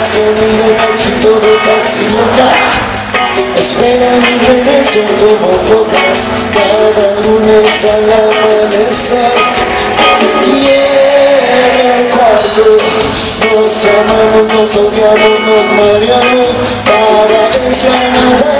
espacio mi regreso todo casi nunca Espera mi regreso como pocas Cada lunes al amanecer. Y en el cuarto. Nos amamos, nos odiamos, nos mareamos Para ella nada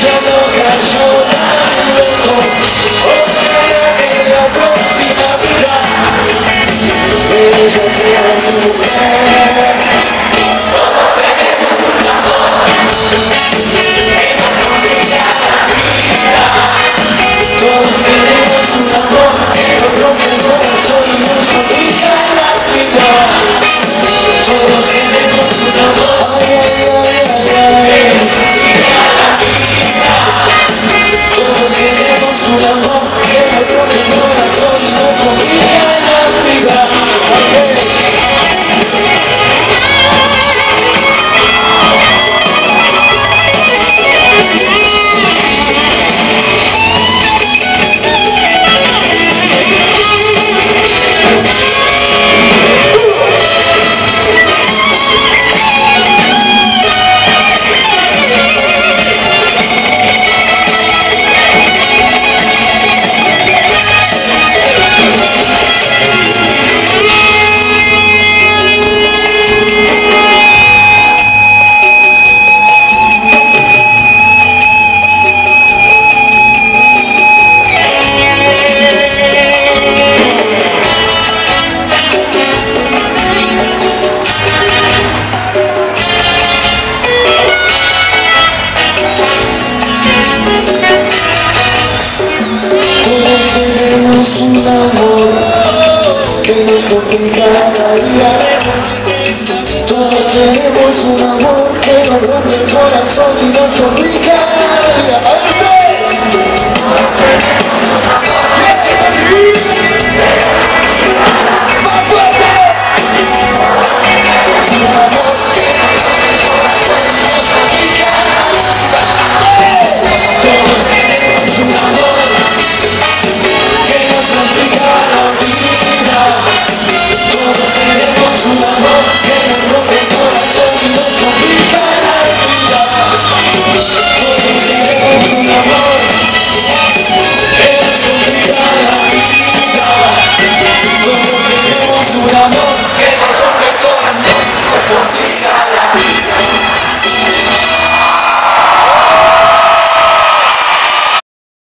Shadow que nos complica la vida Todos tenemos un amor que nos rompe el corazón y nos complica